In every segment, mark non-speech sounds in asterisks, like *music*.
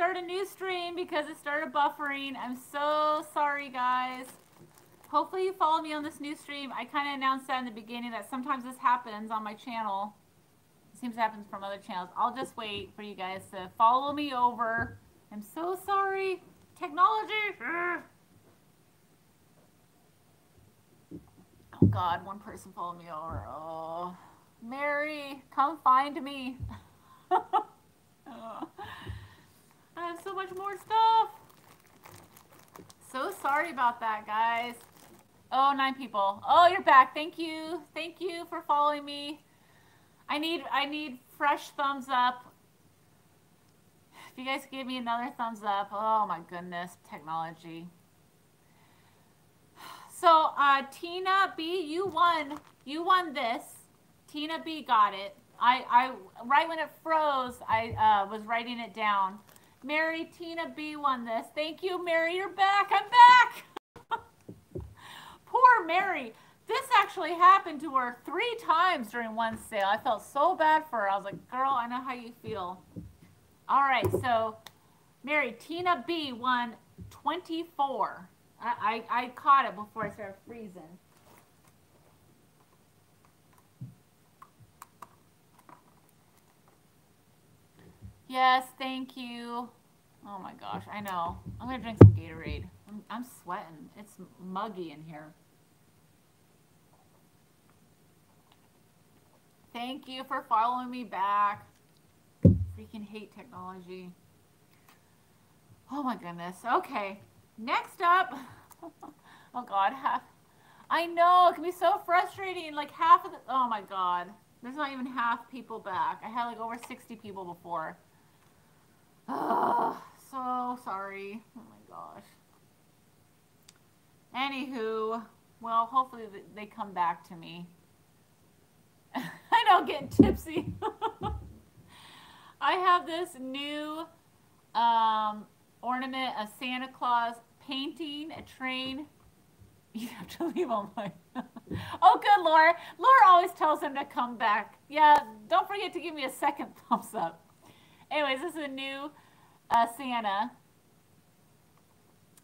start a new stream because it started buffering. I'm so sorry, guys. Hopefully you follow me on this new stream. I kind of announced that in the beginning that sometimes this happens on my channel. It seems to happen from other channels. I'll just wait for you guys to follow me over. I'm so sorry. Technology. *sighs* Oh God, one person followed me over. Oh, Mary, come find me. *laughs* Oh. I have so much more stuff. So sorry about that, guys. Oh, nine people. Oh, you're back. Thank you. Thank you for following me. I need I need fresh thumbs up. If you guys give me another thumbs up. Oh my goodness, technology. So, uh, Tina B, you won. You won this. Tina B got it. I, I right when it froze, I uh, was writing it down. Mary Tina B won this. Thank you, Mary. You're back. I'm back. *laughs* Poor Mary. This actually happened to her three times during one sale. I felt so bad for her. I was like, girl, I know how you feel. All right, so Mary, Tina B won 24. I, I, I caught it before I started freezing. Yes, thank you. Oh my gosh, I know. I'm to drink some Gatorade. I'm, I'm sweating. It's muggy in here. Thank you for following me back. Freaking hate technology. Oh my goodness. Okay. Next up. *laughs* oh God. Half. I know. It can be so frustrating. Like half of the. Oh my God. There's not even half people back. I had like over 60 people before. So sorry. Oh my gosh. Anywho, well, hopefully they come back to me. *laughs* I don't get tipsy. *laughs* I have this new um, ornament, a Santa Claus painting, a train. You have to leave on my. *laughs* oh, good, Laura. Laura always tells him to come back. Yeah, don't forget to give me a second thumbs up. Anyways, this is a new uh, Santa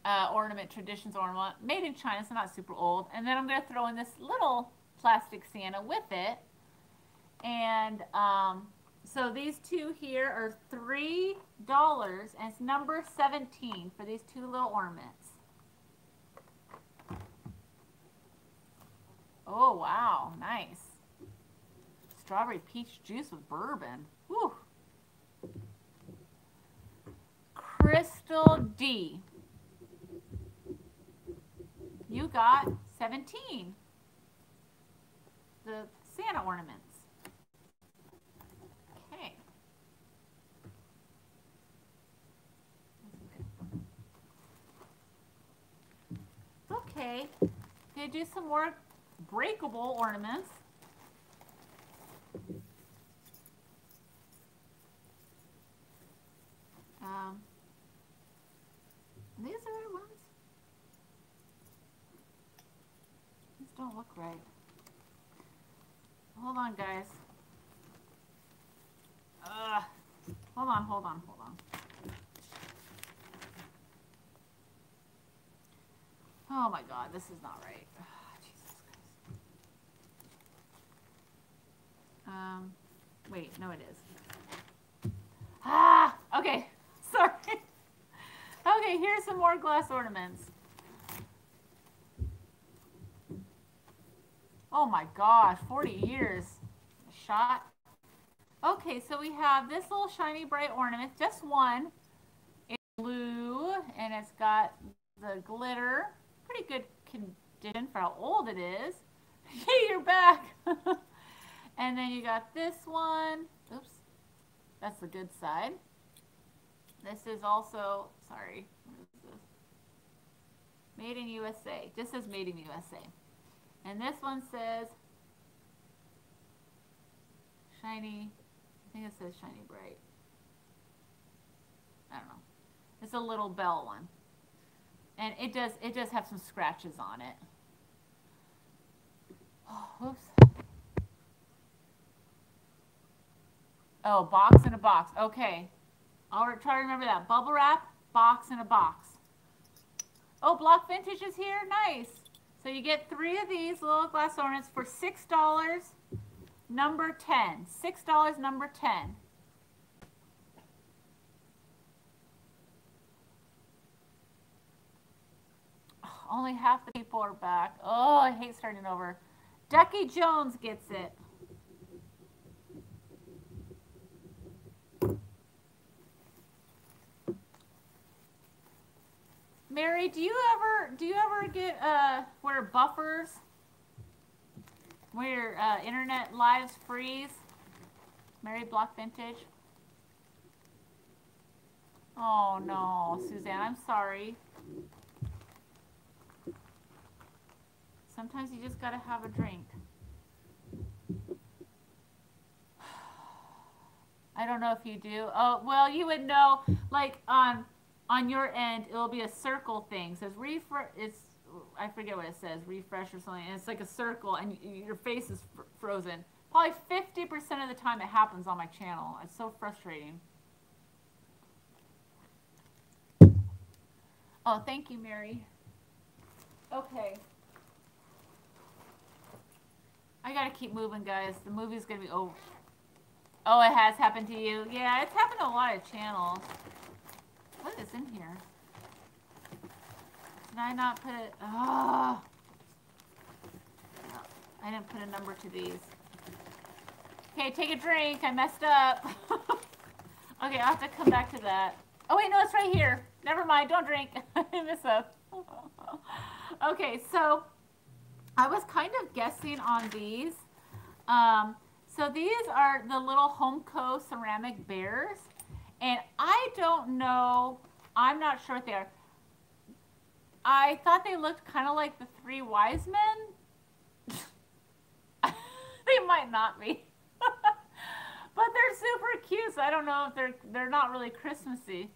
uh, ornament, traditions ornament, made in China, so not super old. And then I'm going to throw in this little plastic Santa with it. And um, so these two here are $3 and it's number 17 for these two little ornaments. Oh, wow. Nice. Strawberry peach juice with bourbon. Whew. Crystal D. You got 17. The Santa ornaments. Okay, gonna do some more breakable ornaments. Um, these are the ones. These don't look right. Hold on, guys. Uh, hold on, hold on, hold on. Oh my god, this is not right. Oh, Jesus Christ. Um, wait, no it is. Ah, okay. Okay, here's some more glass ornaments. Oh my gosh, 40 years. Shot. Okay, so we have this little shiny bright ornament, just one. It's blue, and it's got the glitter pretty good condition for how old it is. *laughs* Hey, you're back. *laughs* and then you got this one. Oops. That's the good side. This is also, sorry? Made in USA. Just says made in USA. And this one says shiny, I think it says shiny bright. I don't know. It's a little bell one. And it does it does have some scratches on it. *sighs* Oh, oops. Oh, box in a box. Okay. I'll try to remember that. Bubble wrap, box, in a box. Oh, Block Vintage is here. Nice. So you get three of these little glass ornaments for $6, number 10. $6, number 10. only half the people are back. Oh, I hate starting over. Ducky Jones gets it. Mary, do you ever do you ever get uh where buffers where uh, internet lives freeze? Mary Block Vintage. Oh no, Suzanne, I'm sorry. Sometimes you just gotta have a drink. *sighs* I don't know if you do. Oh, well, you would know, like on on your end, it'll be a circle thing. It says refresh. It's I forget what it says, refresh or something. And it's like a circle, and your face is fr frozen. Probably 50% of the time it happens on my channel. It's so frustrating. Oh, thank you, Mary. Okay. I gotta keep moving, guys. The movie's gonna be over. Oh, it has happened to you? Yeah, it's happened to a lot of channels. What is in here? Did I not put it? Oh. No, I didn't put a number to these. Okay, take a drink. I messed up. *laughs* okay, I'll have to come back to that. Oh, wait, no, it's right here. Never mind. Don't drink. *laughs* I mess up. *laughs* okay, so I was kind of guessing on these. Um, so these are the little Homco ceramic bears. And I don't know, I'm not sure what they are. I thought they looked kind of like the three wise men. *laughs* they might not be. *laughs* but they're super cute, so I don't know if they're they're not really Christmassy.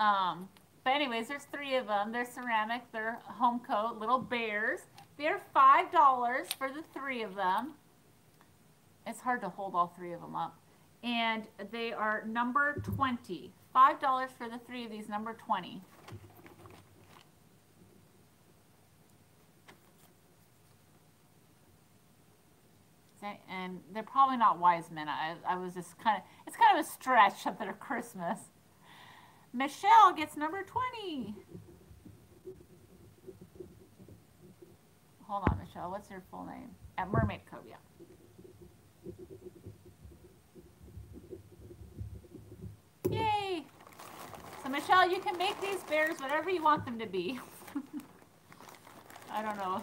Um, but anyways, there's three of them. They're ceramic. They're Homco, little bears. They're five dollars for the three of them. It's hard to hold all three of them up and they are number 20. $5 for the three of these, number 20. And they're probably not wise men. I, I was just kind of, it's kind of a stretch *laughs* that they're Christmas. Michelle gets number 20. Hold on, Michelle. What's your full name? At Mermaid Cove, yeah. Yay! Michelle, you can make these bears whatever you want them to be. *laughs* I don't know.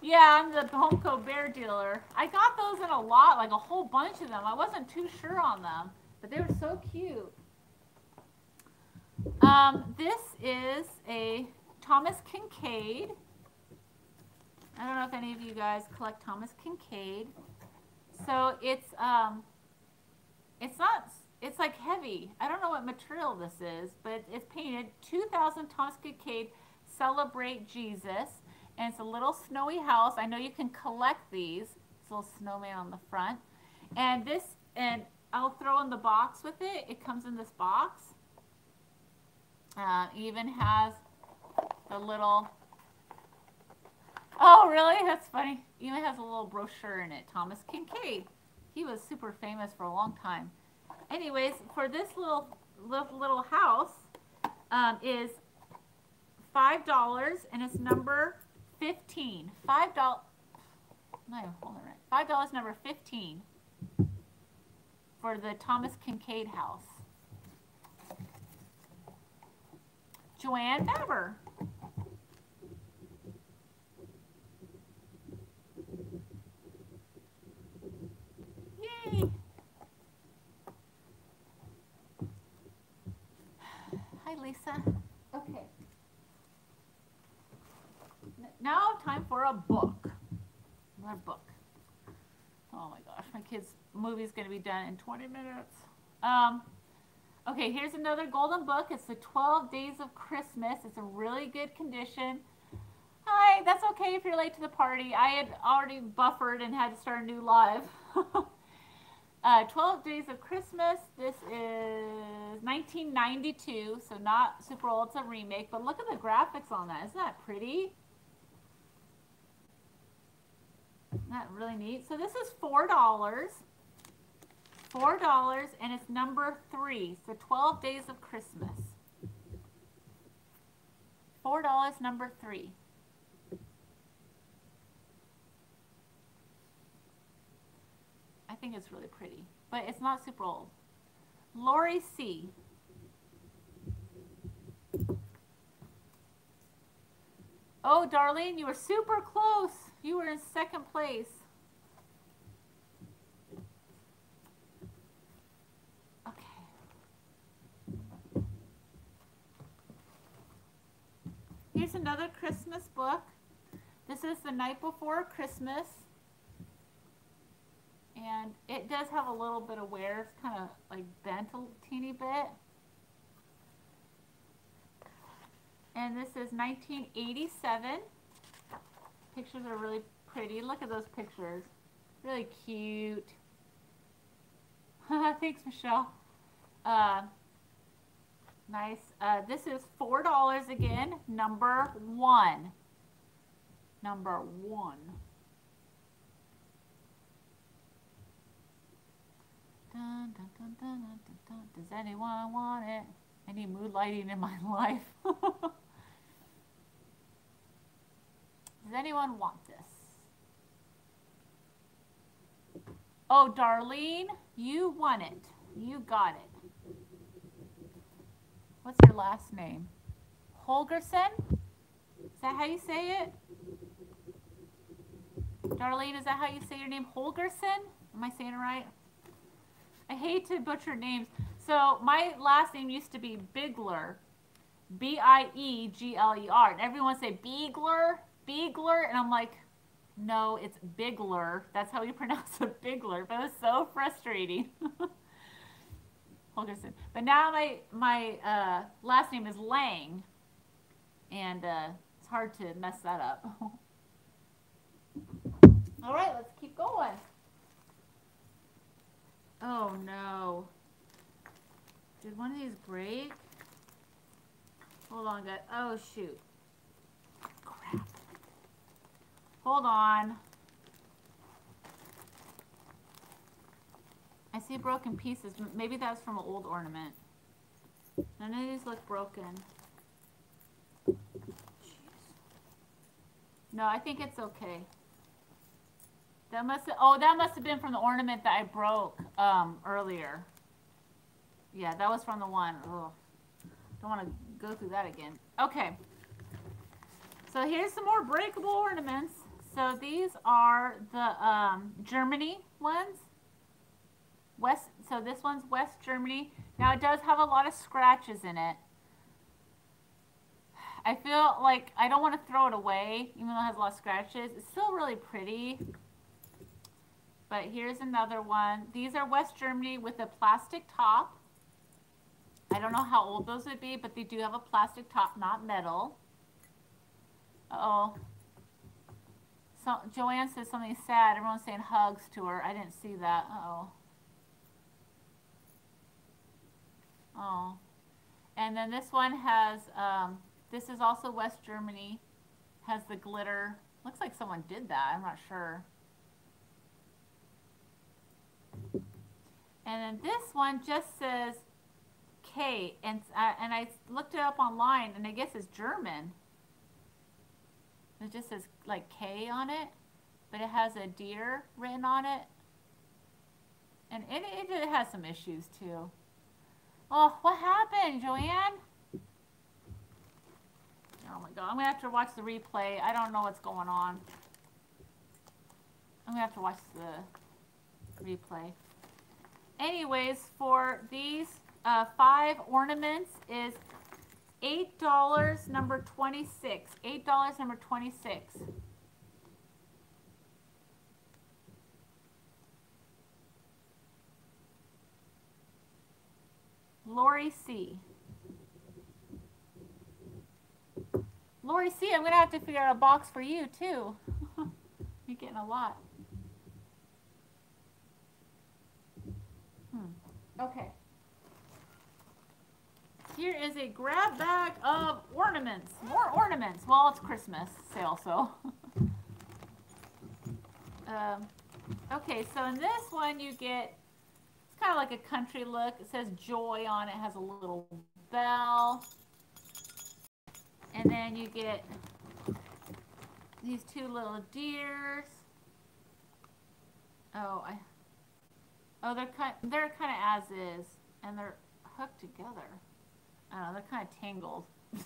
Yeah, I'm the Homco bear dealer. I got those in a lot, like a whole bunch of them. I wasn't too sure on them, but they were so cute. Um, this is a Thomas Kinkade. I don't know if any of you guys collect Thomas Kinkade. So it's um, it's not it's like heavy. I don't know what material this is, but it's painted 2000 Thomas Kinkade Celebrate Jesus. And it's a little snowy house. I know you can collect these. It's a little snowman on the front. And this, and I'll throw in the box with it. It comes in this box. Uh, even has the little, oh really? That's funny. Even has a little brochure in it. Thomas Kinkade. He was super famous for a long time anyways, for this little little house um, is five dollars and it's number fifteen. Five dollars. No, hold on. Right. Five dollars, number fifteen, for the Thomas Kinkade house. Joanne Bever. Yay! Hi, Lisa. Okay. Now time for a book. Another book. Oh my gosh, my kid's movie's going to be done in 20 minutes. Um, okay, here's another golden book. It's the 12 Days of Christmas. It's a really good condition. Hi, that's okay if you're late to the party. I had already buffered and had to start a new live. *laughs* Uh, 12 Days of Christmas. This is 1992, so not super old. It's a remake, but look at the graphics on that. Isn't that pretty? Isn't that really neat? So this is $4. $4, and it's number three. So 12 Days of Christmas. $4, number three. I think it's really pretty, but it's not super old. Lori C. Oh, Darlene, you were super close. You were in second place. Okay. Here's another Christmas book. This is The Night Before Christmas. And it does have a little bit of wear. It's kind of like bent a teeny bit. And this is 1987. Pictures are really pretty. Look at those pictures. Really cute. *laughs* Thanks, Michelle. Uh, Nice. Uh, this is $4 again, number one. Number one. Dun, dun, dun, Does anyone want it? I need mood lighting in my *laughs* life. Does anyone want this? Oh, Darlene, you won it. You got it. What's your last name? Holgerson? Is that how you say it? Darlene, is that how you say your name? Holgerson? Am I saying it right? I hate to butcher names. So my last name used to be Bigler. B-I-E-G-L-E-R. And everyone say Bigler, Bigler. And I'm like, no, it's Bigler. That's how you *laughs* pronounce it, Bigler. But it's so frustrating. *laughs* Holgerson. But now my my uh, last name is Lang, and uh, it's hard to mess that up. *laughs* All right, let's keep going. Oh no. Did one of these break? Hold on, guys. Oh shoot. Crap. Hold on. I see broken pieces. Maybe that's from an old ornament. None of these look broken. Jeez. No, I think it's okay. That must have, oh, that must have been from the ornament that I broke um, earlier. Yeah, that was from the one. Oh, don't want to go through that again. Okay. So here's some more breakable ornaments. So these are the um, Germany ones. West, so this one's West Germany. Now it does have a lot of scratches in it. I feel like I don't want to throw it away, even though it has a lot of scratches. It's still really pretty. But here's another one. These are West Germany with a plastic top. I don't know how old those would be, but they do have a plastic top, not metal. Uh oh So Joanne says something sad. Everyone's saying hugs to her. I didn't see that. Uh oh Oh. And then this one has, um, this is also West Germany, has the glitter. Looks like someone did that. I'm not sure. And then this one just says K, and, uh, and I looked it up online, and I guess it's German. It just says like K on it, but it has a deer written on it. And it, it, it has some issues too. Oh, what happened, Joanne? Oh my god, I'm gonna have to watch the replay. I don't know what's going on. I'm gonna have to watch the replay. Anyways, for these uh, five ornaments is $8 number 26. $8 number 26. Lori C. Lori C, I'm going to have to figure out a box for you too. *laughs* You're getting a lot. Okay. Here is a grab bag of ornaments. More ornaments. Well, it's Christmas sale, so. *laughs* um, okay, so in this one you get, it's kind of like a country look. It says joy on it. has a little bell. And then you get these two little deers. Oh, I. Oh, they're kind. They're kind of as is, and they're hooked together. I don't know. They're kind of tangled. *laughs*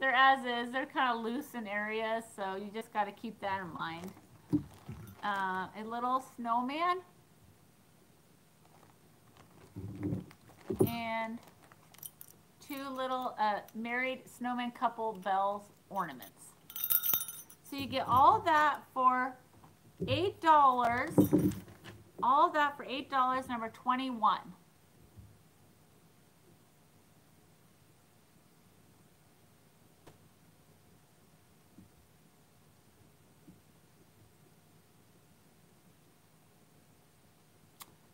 they're as is. They're kind of loose in areas, so you just got to keep that in mind. Uh, a little snowman. And two little uh, married snowman couple bells ornaments. So you get all that for $8. All that for $8, number 21.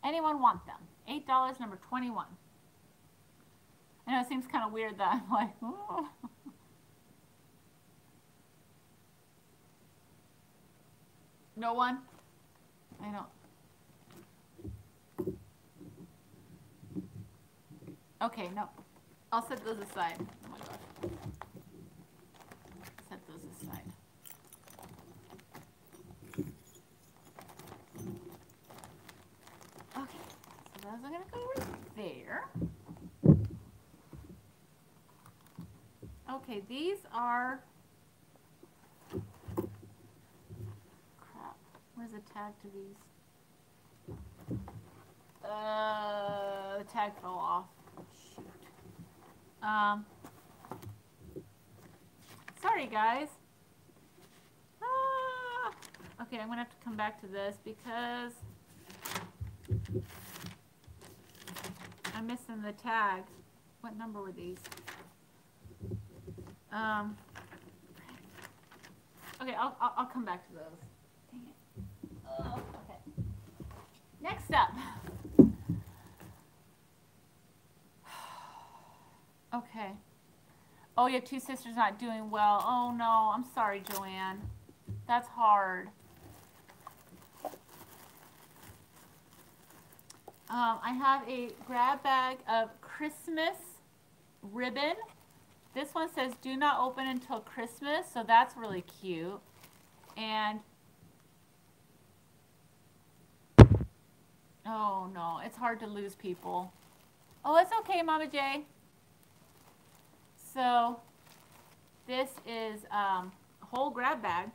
Anyone want them? $8, number 21. I know it seems kind of weird that I'm like. No one? I don't. Okay, no. I'll set those aside. Oh my gosh. Set those aside. Okay, those are gonna go right there. Okay, these are crap, Where's the tag to these? Uh, the tag fell off. Shoot. Um. Sorry, guys. Ah. Okay, I'm gonna have to come back to this because I'm missing the tag. What number were these? Um. Okay, I'll, I'll, I'll come back to those. okay. Next up. *sighs* Okay. Oh, you have two sisters not doing well. Oh, no. I'm sorry, Joanne. That's hard. Um, I have a grab bag of Christmas ribbon. This one says do not open until Christmas, so that's really cute. And Oh no, it's hard to lose people. Oh, it's okay, Mama J. So this is um, a whole grab bag,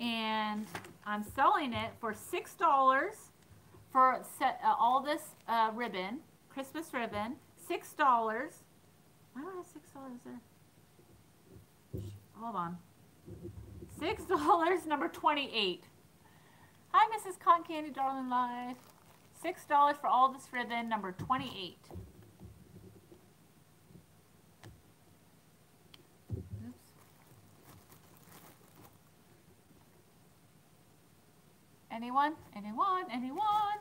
and I'm selling it for six dollars for set uh, all this uh, ribbon, Christmas ribbon. Six dollars. Why do I have six dollars there? Hold on. Six *laughs* dollars, number twenty-eight. Hi, Mrs. Cotton Candy, darling live. $6 for all this ribbon, number 28. Oops. Anyone? Anyone? Anyone?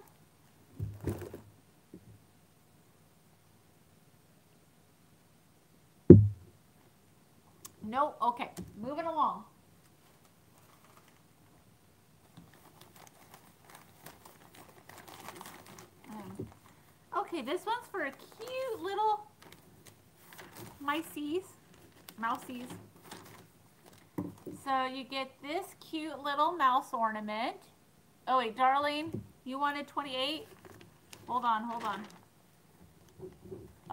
No? Okay. Moving along. Okay, this one's for a cute little miceies, mousies. So you get this cute little mouse ornament. Oh wait, Darlene, you wanted 28? Hold on, hold on.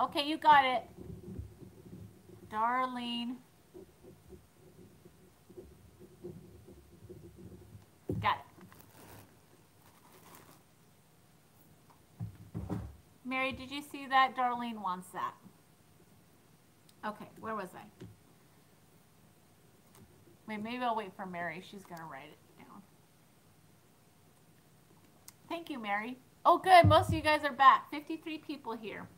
Okay, you got it. Darlene. Got it. Mary, did you see that? Darlene wants that. Okay, where was I? Wait, maybe I'll wait for Mary. She's going to write it down. Thank you, Mary. Oh, good. Most of you guys are back. 53 people here.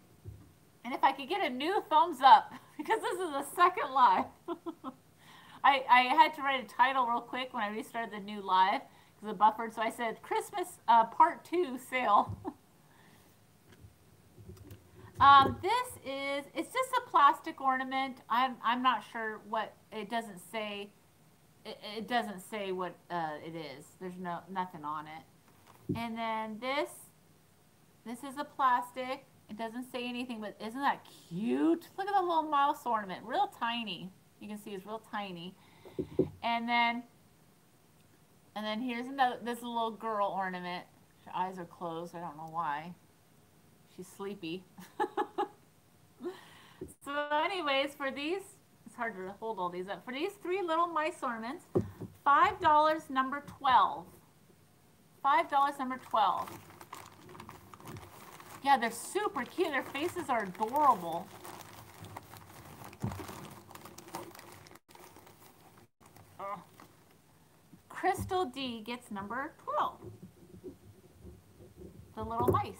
And if I could get a new thumbs up, *laughs* because this is the second live. *laughs* I, I had to write a title real quick when I restarted the new live because it buffered. So I said Christmas uh, part two sale. *laughs* Um, this is, it's just a plastic ornament. I'm, I'm not sure what, it doesn't say, it, it doesn't say what uh, it is. There's no, nothing on it. And then this, this is a plastic. It doesn't say anything, but isn't that cute? Look at the little mouse ornament, real tiny. You can see it's real tiny. And then, and then here's another, this little girl ornament. Her eyes are closed. I don't know why. She's sleepy. *laughs* so anyways, for these, it's hard to hold all these up. For these three little mice ornaments, $5 number 12. $5 number 12. Yeah, they're super cute. Their faces are adorable. Crystal D gets number 12. The little mice.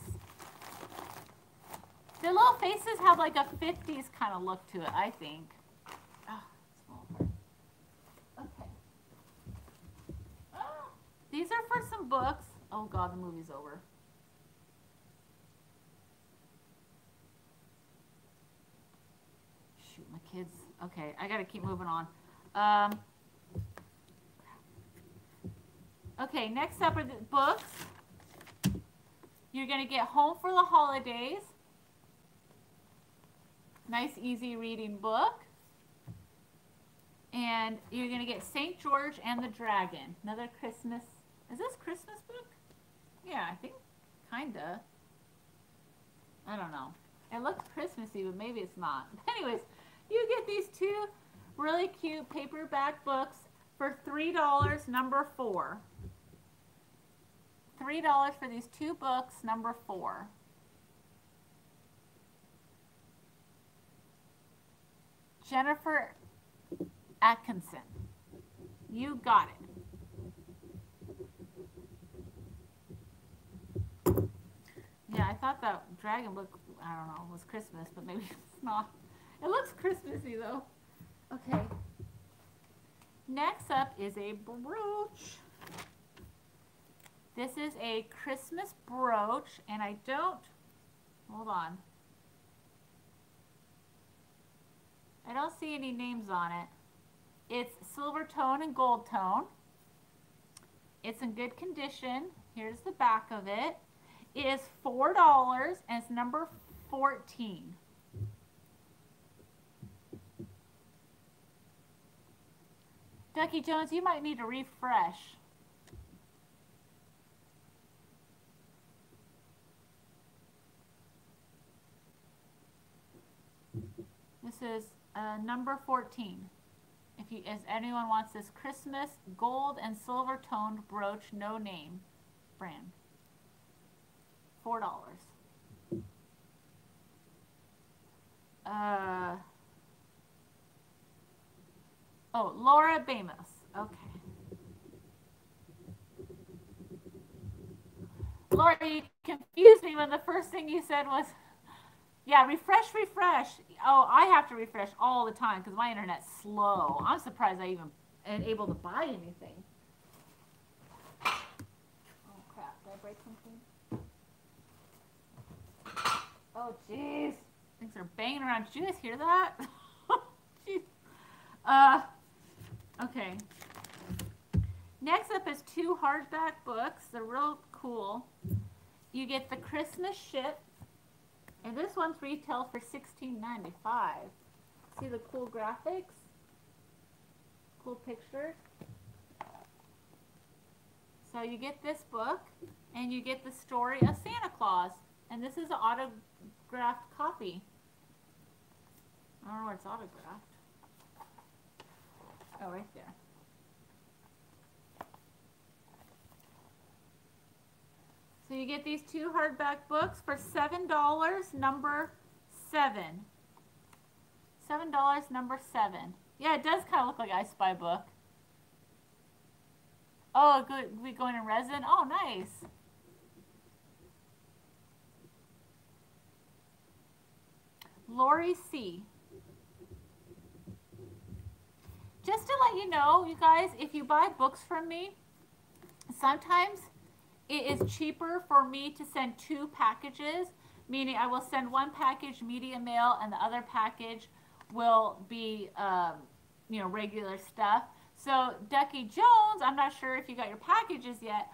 Their little faces have like a 50s kind of look to it, I think. Oh, okay. Oh, these are for some books. Oh god, the movie's over. Shoot, my kids. Okay, I gotta keep moving on. Um, okay, next up are the books. You're gonna get Home for the Holidays. Nice, easy reading book. And you're going to get St. George and the Dragon. Another Christmas. Is this Christmas book? Yeah, I think kind of. I don't know. It looks Christmassy, but maybe it's not. *laughs* Anyways, you get these two really cute paperback books for $3, number four. $3 for these two books, number four. Jennifer Atkinson. You got it. Yeah, I thought that dragon book, I don't know, was Christmas, but maybe *laughs* it's not. It looks Christmassy though. Okay. Next up is a brooch. This is a Christmas brooch, and I don't, hold on. I don't see any names on it. It's silver tone and gold tone. It's in good condition. Here's the back of it. It is $4 and it's number 14. Ducky Jones, you might need to refresh. This is uh, number 14. If you, if anyone wants this Christmas gold and silver toned brooch, no name brand. Four dollars. Uh, oh, Laura Bamos. Okay. Laura, you confused me when the first thing you said was yeah, refresh, refresh. Oh, I have to refresh all the time because my internet's slow. I'm surprised I even am able to buy anything. Oh, crap. Did I break something? Oh, jeez. Things are banging around. Did you guys hear that? *laughs* jeez. Uh, okay. Next up is two hardback books. They're real cool. You get the Christmas Ship and this one's retail for $16.95. See the cool graphics? Cool pictures? So you get this book, and you get the story of Santa Claus. And this is an autographed copy. I don't know where it's autographed. Oh, right there. So you get these two hardback books for $7, number 7. $7, number 7. Yeah, it does kind of look like I Spy book. Oh, good. We going in resin? Oh, nice. Lori C. Just to let you know, you guys, if you buy books from me, sometimes it is cheaper for me to send two packages meaning I will send one package media mail and the other package will be, um, you know, regular stuff. So Ducky Jones, I'm not sure if you got your packages yet,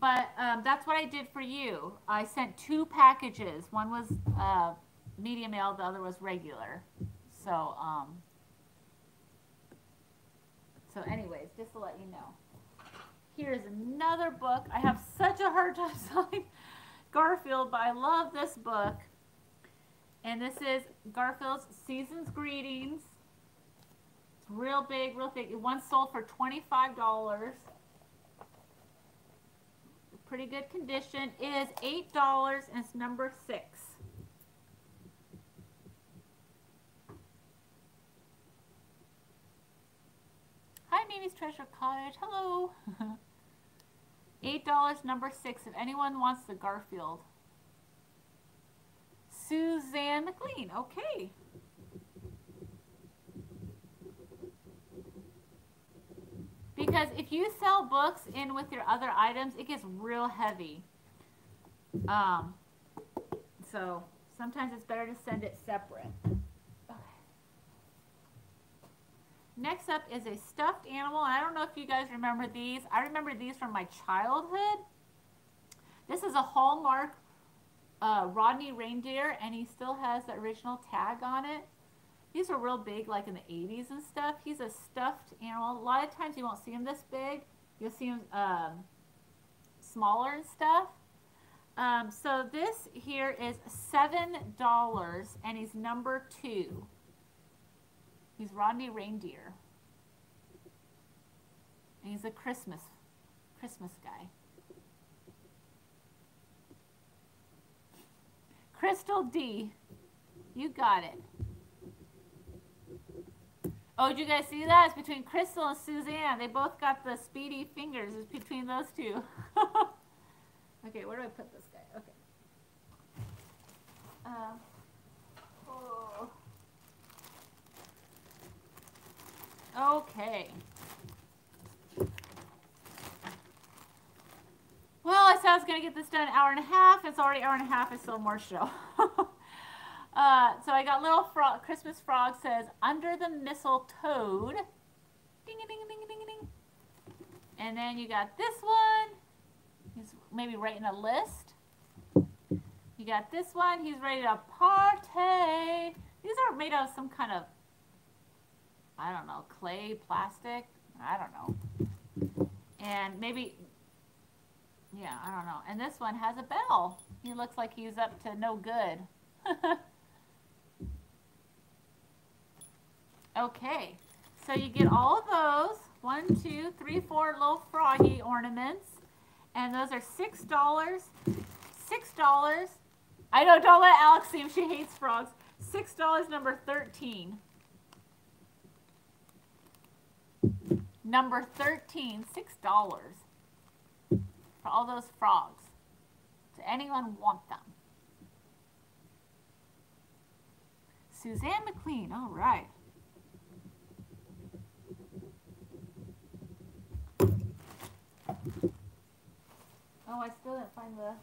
but um, that's what I did for you. I sent two packages. One was uh, media mail, the other was regular. So, um, so anyways, just to let you know. Here's another book. I have such a hard time *laughs* selling Garfield, but I love this book. And this is Garfield's Season's Greetings. It's real big, real thick. One sold for $25. Pretty good condition. It is $8 and it's number six. Hi, Mimi's Treasure Cottage. Hello. *laughs* $8, number six, if anyone wants the Garfield. Suzanne McLean. Okay. Because if you sell books in with your other items, it gets real heavy. Um, so sometimes it's better to send it separate. Next up is a stuffed animal. I don't know if you guys remember these. I remember these from my childhood. This is a Hallmark uh, Rodney reindeer, and he still has the original tag on it. These were real big, like in the 80s and stuff. He's a stuffed animal. A lot of times you won't see him this big. You'll see him um, smaller and stuff. Um, so this here is $7, and he's number two. He's Rodney Reindeer. And he's a Christmas Christmas guy. Crystal D. You got it. Oh, did you guys see that? It's between Crystal and Suzanne. They both got the speedy fingers. It's between those two. *laughs* okay, where do I put this guy? Okay. Uh, Okay. Well, I said I was going to get this done an hour and a half. It's already an hour and a half. I still more show. *laughs* uh, so I got little frog, Christmas frog says, under the mistletoe. Ding a ding ding ding ding. And then you got this one. He's maybe writing a list. You got this one. He's ready to party. These are made out of some kind of I don't know, clay, plastic, I don't know. And maybe, yeah, I don't know. And this one has a bell. He looks like he's up to no good. *laughs* okay, so you get all of those. One, two, three, four little froggy ornaments. And those are $6. $6. I know, don't let Alex see him. She hates frogs. $6 number 13. Number 13, $6 for all those frogs. Does anyone want them? Suzanne McLean, all right. Oh, I still didn't find the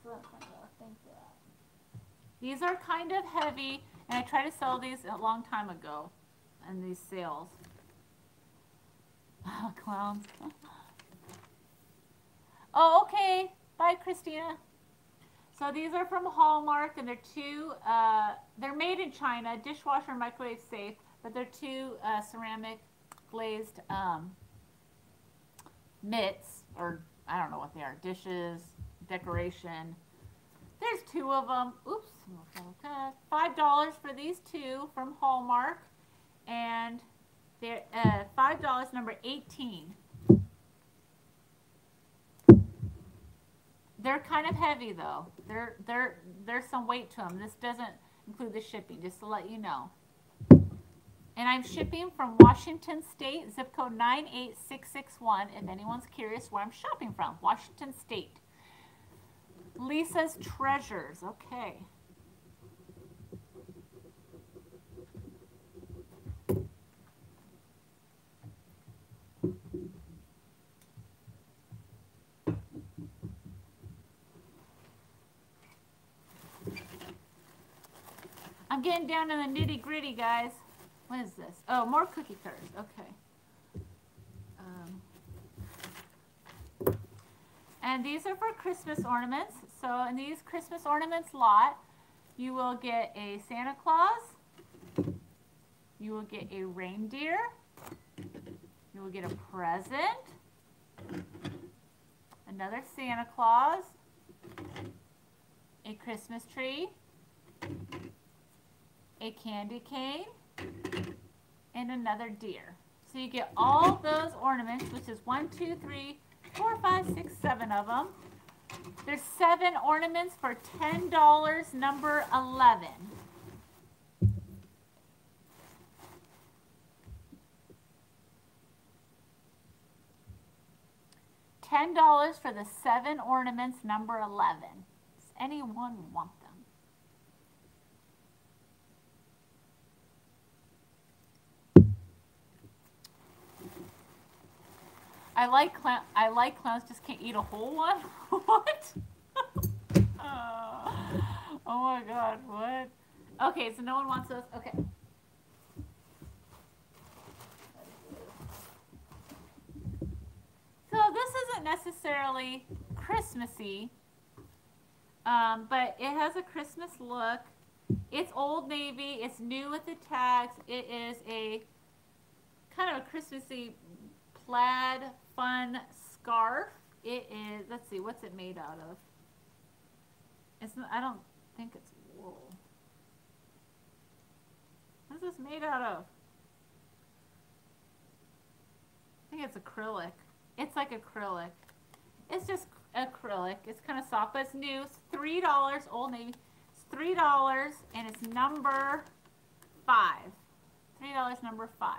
Still didn't find the thing for that. These are kind of heavy, and I tried to sell these a long time ago in these sales. *laughs* Clowns. *laughs* oh, okay. Bye, Christina. So these are from Hallmark, and they're two, uh, they're made in China, dishwasher microwave safe, but they're two uh, ceramic glazed um, mitts, or I don't know what they are, dishes, decoration. There's two of them. Oops. $5 for these two from Hallmark. And they're uh, $5, number 18. They're kind of heavy though. They're, they're, there's some weight to them. This doesn't include the shipping, just to let you know. And I'm shipping from Washington State, zip code 98661, if anyone's curious where I'm shopping from. Washington State. Lisa's Treasures. Okay. I'm getting down to the nitty gritty, guys. What is this? Oh, more cookie cutters. Okay. Um, and these are for Christmas ornaments. So in these Christmas ornaments lot, you will get a Santa Claus. You will get a reindeer. You will get a present. Another Santa Claus. A Christmas tree. A candy cane and another deer. So you get all those ornaments, which is one, two, three, four, five, six, seven of them. There's seven ornaments for $10, number 11. $10 for the seven ornaments, number 11. Does anyone want them? I like clown. I like clowns. Just can't eat a whole one. *laughs* what? *laughs* oh, oh my god! What? Okay, so no one wants those. Okay. So this isn't necessarily Christmassy, um, but it has a Christmas look. It's Old Navy. It's new with the tags. It is a kind of a Christmassy plaid fun scarf. It is, let's see, what's it made out of? It's I don't think it's wool. What's this made out of? I think it's acrylic. It's like acrylic. It's just acrylic. It's kind of soft, but it's new. It's $3, Old Navy. It's $3, and it's number 5. $3 number 5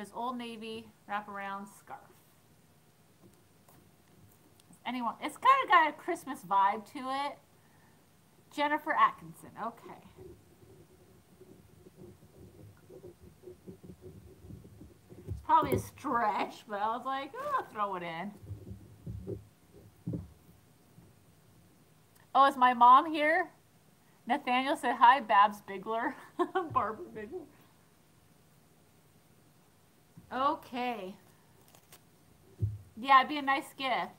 his Old Navy wraparound scarf. Anyone? It's kind of got a Christmas vibe to it. Jennifer Atkinson. Okay. It's probably a stretch, but I was like, oh, I'll throw it in. Oh, is my mom here? Nathaniel said, hi, Babs Bigler. *laughs* Barbara Bigler. Okay. Yeah, it'd be a nice gift.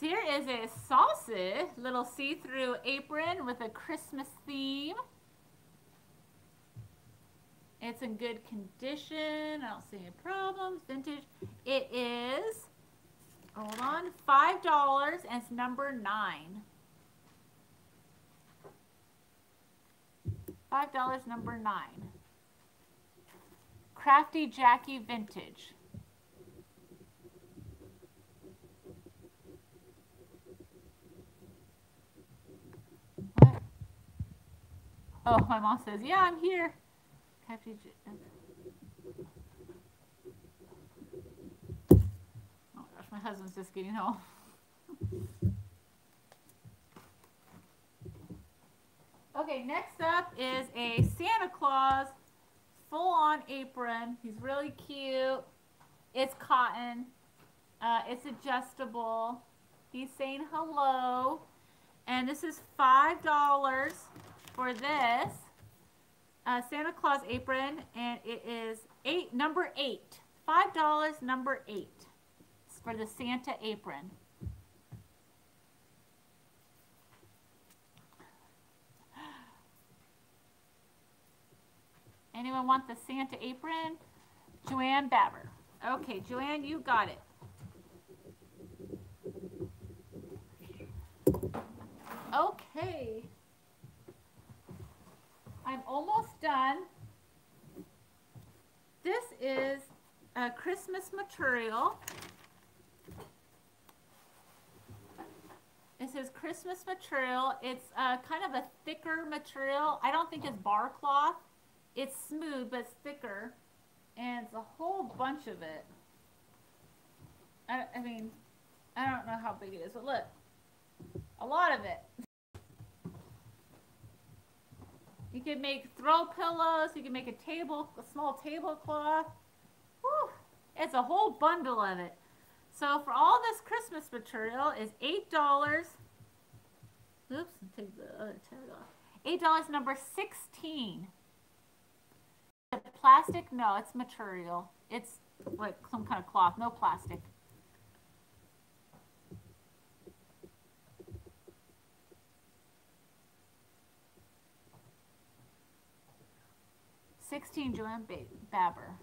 So here is a saucy little see-through apron with a Christmas theme. It's in good condition. I don't see any problems. Vintage. It is, hold on, $5 and it's number 9. $5 number 9. Crafty Jackie Vintage. Oh, my mom says, yeah, I'm here. Oh gosh, my husband's just getting home. okay, next up is a Santa Claus full on apron. He's really cute. It's cotton. Uh, it's adjustable. He's saying hello. And this is $5 for this uh, Santa Claus apron. And it is eight number eight. $5 number eight. It's for the Santa apron. *gasps* Anyone want the Santa apron? Joanne Babber. Okay, Joanne, you got it. Okay. I'm almost done. This is a Christmas material. This is Christmas material. It's uh, kind of a thicker material. I don't think it's bar cloth. It's smooth, but it's thicker. And it's a whole bunch of it. I, I mean, I don't know how big it is, but look. A lot of it. *laughs* You can make throw pillows. You can make a table, a small tablecloth. Whew, it's a whole bundle of it. So for all this Christmas material is $8. Oops, take the other tag off. $8 number 16. Plastic? No, it's material. It's like some kind of cloth, no plastic. Sixteen, Joanne Baber.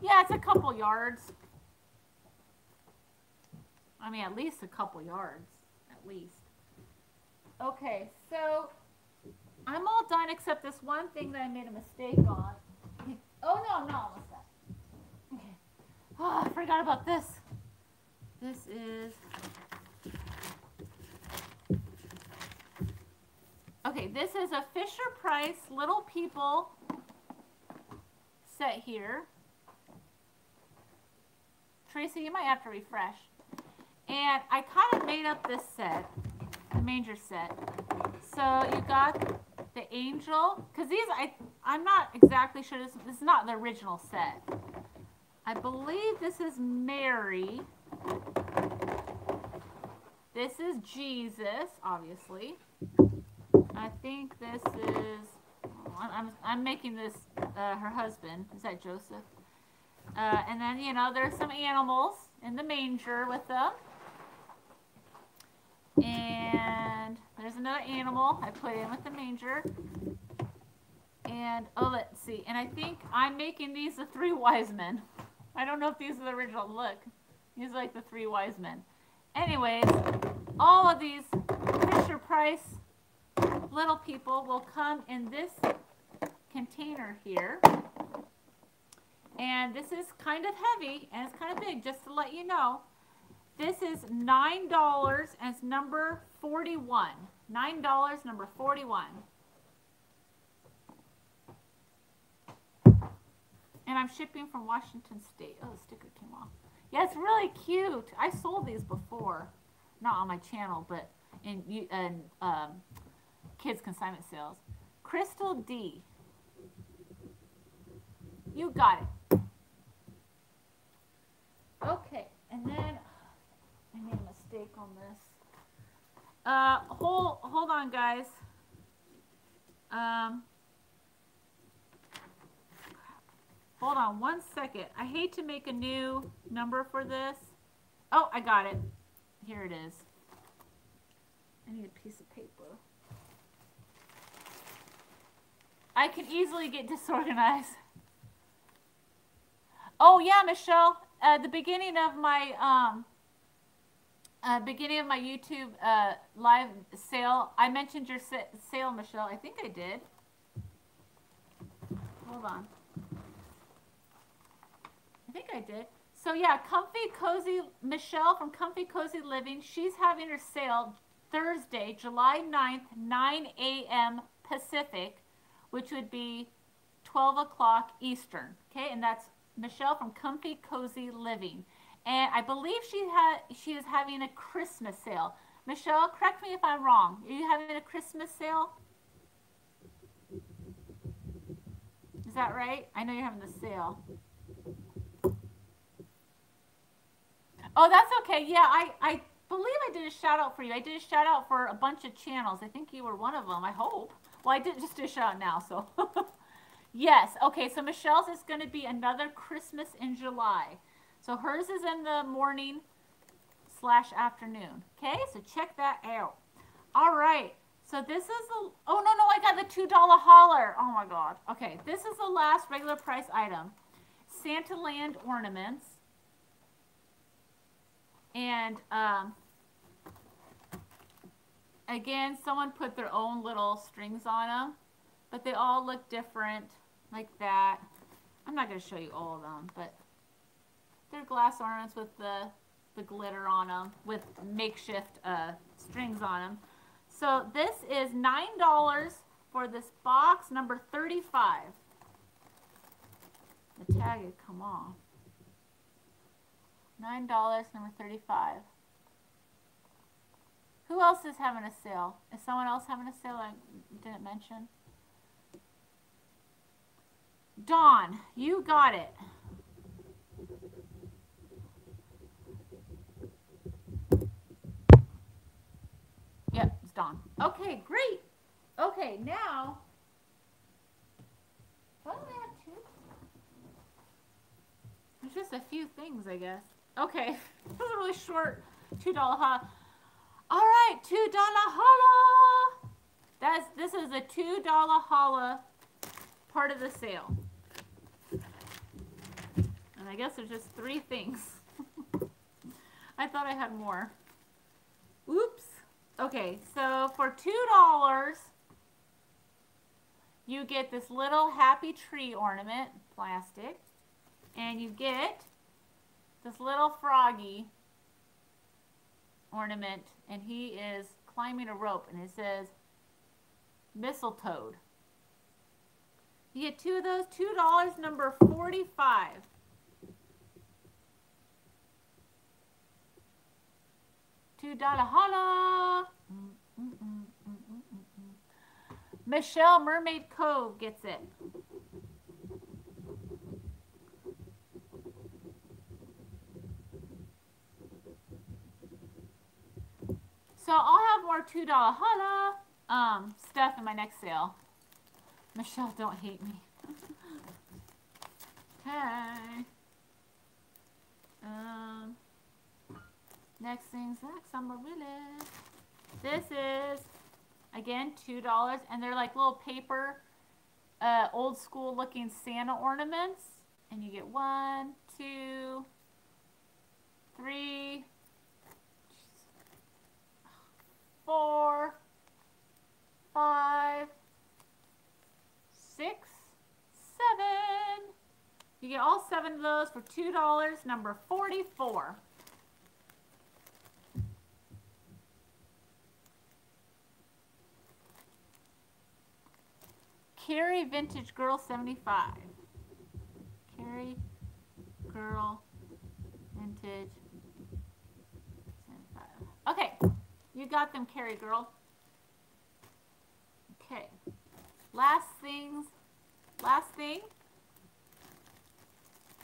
Yeah, it's a couple yards. I mean, at least a couple yards, at least. Okay, so I'm all done except this one thing that I made a mistake on. Oh, no, I'm not almost done. Okay. Oh, I forgot about this. This is... Okay, this is a Fisher Price Little People set here. Tracy, you might have to refresh. And I kind of made up this set, the manger set. So you got the angel, because these, I, I'm not exactly sure, this, this is not the original set. I believe this is Mary. This is Jesus, obviously. I think this is, I'm, I'm making this uh, her husband. Is that Joseph? Uh, and then, you know, there's some animals in the manger with them. And there's another animal I put in with the manger. And, oh, let's see. And I think I'm making these the three wise men. I don't know if these are the original. Look, these are like the three wise men. Anyways, all of these Fisher Price little people will come in this container here. And this is kind of heavy and it's kind of big, just to let you know. This is $9 and it's number 41. $9, number 41. And I'm shipping from Washington State. Oh, the sticker came off. Yeah, it's really cute. I sold these before. Not on my channel, but in, in um, kids consignment sales. Crystal D. You got it. Okay, and then I made a mistake on this. Uh, hold, hold on, guys. Um, hold on one second. I hate to make a new number for this. Oh, I got it. Here it is. I need a piece of paper. I can easily get disorganized. Oh yeah, Michelle. At the beginning of my um, uh, beginning of my YouTube uh, live sale, I mentioned your sale, Michelle. I think I did. Hold on. I think I did. So yeah, Comfy Cozy Michelle from Comfy Cozy Living. She's having her sale Thursday, July 9th, 9 a.m. Pacific which would be 12 o'clock Eastern. Okay, and that's Michelle from Comfy Cozy Living. And I believe she had she is having a Christmas sale. Michelle, correct me if I'm wrong. Are you having a Christmas sale? Is that right? I know you're having the sale. Oh, that's okay. Yeah, I, I believe I did a shout out for you. I did a shout out for a bunch of channels. I think you were one of them, I hope. Well, I did just do dish out now, so. *laughs* yes, okay, so Michelle's is going to be another Christmas in July. So hers is in the morning slash afternoon. Okay, so check that out. All right, so this is the, oh, no, no, I got the $2 holler. Oh, my God. Okay, this is the last regular price item. Santa Land ornaments. And, um, Again, someone put their own little strings on them, but they all look different like that. I'm not going to show you all of them, but they're glass ornaments with the, the glitter on them with makeshift uh, strings on them. So this is $9 for this box number 35. The tag had come off. $9, number 35. Who else is having a sale? Is someone else having a sale I didn't mention? Dawn, you got it. on. Okay, great. Okay, now. Do they have two? There's just a few things, I guess. Okay, *laughs* this was a really short $2 haul. All right, $2 holla. That's, this is a $2 holla part of the sale. And I guess there's just three things. *laughs* I thought I had more. Oops. Okay, so for $2, you get this little happy tree ornament, plastic, and you get this little froggy ornament, and he is climbing a rope, and it says mistletoe. You get two of those, $2, number 45 Two dollar holla. Mm, mm, mm, Michelle Mermaid Cove gets it. So I'll have more two dollar um, stuff in my next sale. Michelle, don't hate me. *laughs* okay. Um. Next thing's next, Amaryllis. This is, again, $2. And they're like little paper, uh, old school looking Santa ornaments. And you get one, two, three, four, five, six, seven. You get all seven of those for $2, number 44. Carrie Vintage Girl 75. Carrie Girl Vintage 75. Okay, you got them, Carrie Girl. Okay, last things, last thing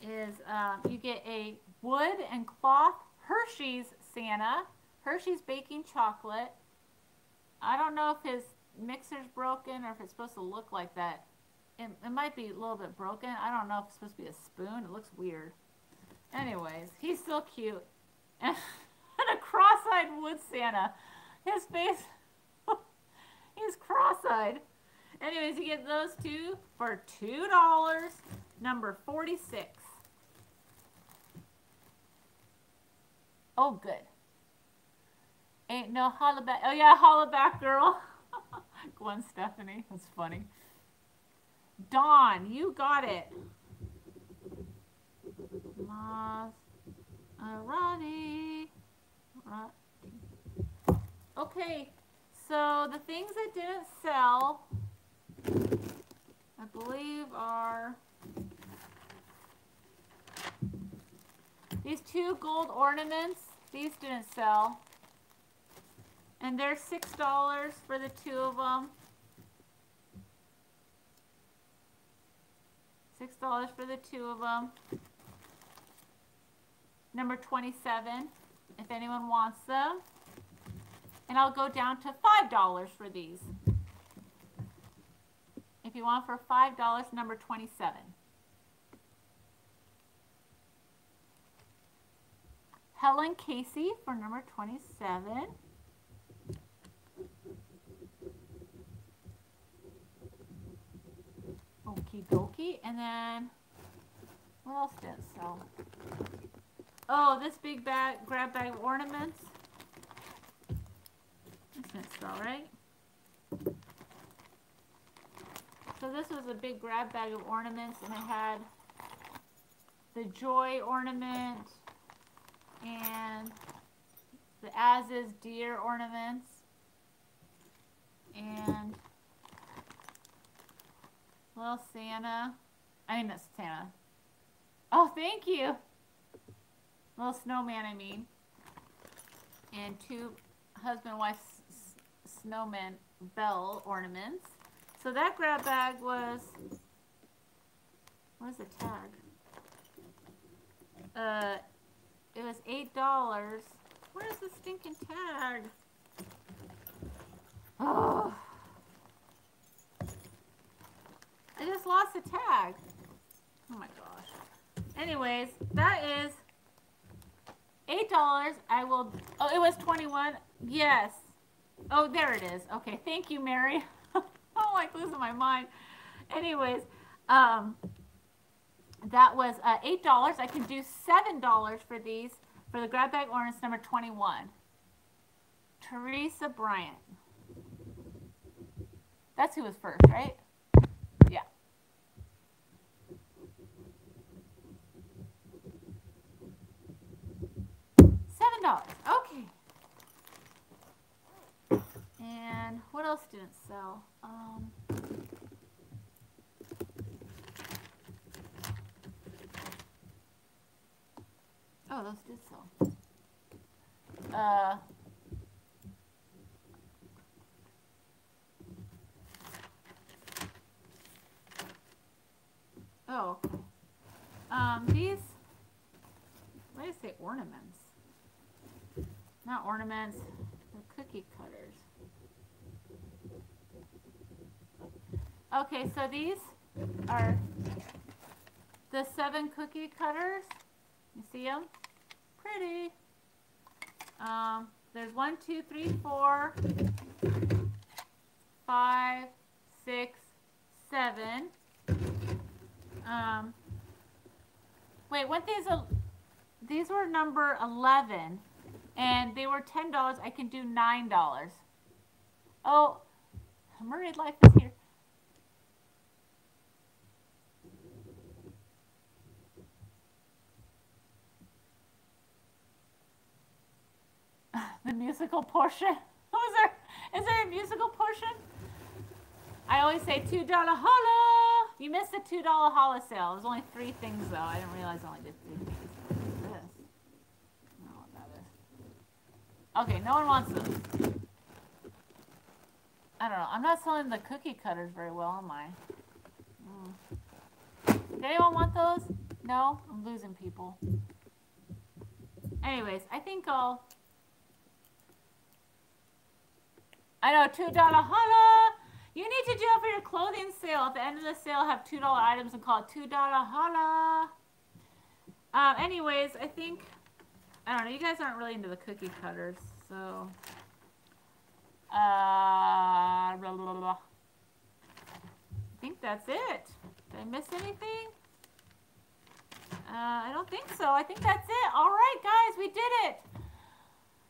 is um, you get a wood and cloth Hershey's Santa, Hershey's baking chocolate. I don't know if his mixer's broken or if it's supposed to look like that. It, it might be a little bit broken. I don't know if it's supposed to be a spoon. It looks weird. Anyways, he's still cute. *laughs* Cross-eyed wood Santa. His face, *laughs* he's cross-eyed. Anyways, you get those two for $2, number 46. Oh, good. Ain't no holla back. Oh, yeah, holla back, girl. *laughs* Gwen Stefani. That's funny. Dawn, you got it. Maserati. Okay, so the things that didn't sell, I believe are these two gold ornaments. These didn't sell. And they're $6 for the two of them. $6 for the two of them. Number 27, if anyone wants them. And I'll go down to $5 for these. If you want for $5, number 27. Helen Casey for number 27. Okie dokie. And then, what else did sell? Oh, this big bag, grab bag of ornaments. This didn't sell, right? So this was a big grab bag of ornaments, and it had the joy ornament and the as is deer ornaments and Little Santa. I mean, that's Santa. Oh, thank you little snowman, I mean, and two husband wife snowman bell ornaments. So that grab bag was, what is the tag? Uh, it was $8. Where's the stinking tag? Oh. I just lost the tag. Oh my gosh. Anyways, that is dollars. I will. Oh, it was twenty-one. Yes. Oh, there it is. Okay, thank you, Mary. *laughs* Oh, I'm like losing my mind. Anyways, um, that was uh, eight dollars. I can do seven dollars for these for the grab bag ornaments number twenty-one. Teresa Bryant. That's who was first, right? Yeah. Seven dollars. Okay. And what else didn't sell? Um, oh, those did sell. Uh, oh. Um, these, what did I say, ornaments? Not ornaments, they're cookie cutters. Okay, so these are the seven cookie cutters. You see them? Pretty. Um, there's one, two, three, four, five, six, seven. Um, wait, what these? Uh, these were number eleven, and they were ten dollars. I can do nine dollars. Oh, Murray's life is here. *laughs* the musical portion. *laughs* Was there? Is there a musical portion? I always say two dollar holla. You missed the two dollar holla sale. Was only three things though. I didn't realize I only did three things. What is this? I don't know what that is. Okay, no one wants those. I don't know. I'm not selling the cookie cutters very well, am I? Mm. Did anyone want those? No? I'm losing people. Anyways, I think I'll I know, $2 holla. You need to do it for your clothing sale. At the end of the sale, have $2 items and call it $2 holla. Um, anyways, I think, I don't know, you guys aren't really into the cookie cutters, so. Uh, blah, blah, blah. I think that's it. Did I miss anything? Uh, I don't think so. I think that's it. All right, guys, we did it.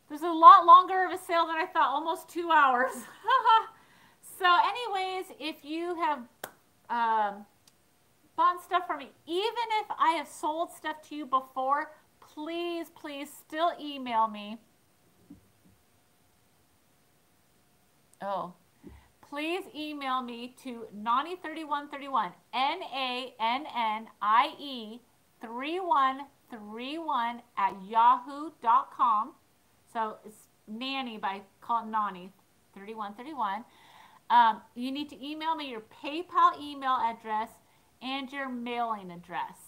There's a lot longer of a sale than I thought, almost two hours. *laughs* so anyways, if you have um, bought stuff from me, even if I have sold stuff to you before, please, please still email me. Oh, please email me to Nannie3131, N-A-N-N-I-E 3131 at yahoo.com. So it's Nanny by call Nani 3131. Um, you need to email me your PayPal email address and your mailing address.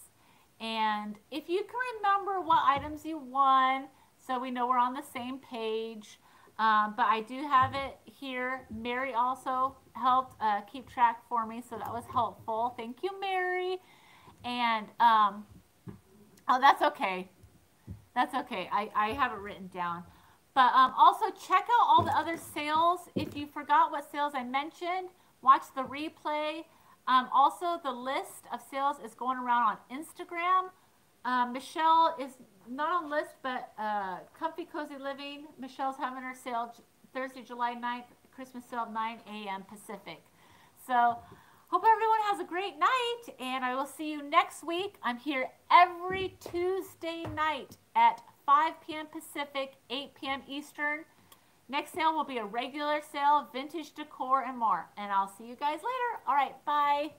And if you can remember what items you won, so we know we're on the same page. Um, but I do have it here. Mary also helped uh, keep track for me, so that was helpful. Thank you, Mary. And, um, oh, that's okay. That's okay. I, I have it written down. But um, also check out all the other sales. If you forgot what sales I mentioned, watch the replay. Um, also, the list of sales is going around on Instagram. Uh, Michelle is not on list, but uh, Comfy Cozy Living. Michelle's having her sale Thursday, July 9th, Christmas sale 9 a.m. Pacific. So, hope everyone has a great night, and I will see you next week. I'm here every Tuesday night at 5 p.m. Pacific, 8 p.m. Eastern. Next sale will be a regular sale, vintage decor, and more. And I'll see you guys later. All right, bye.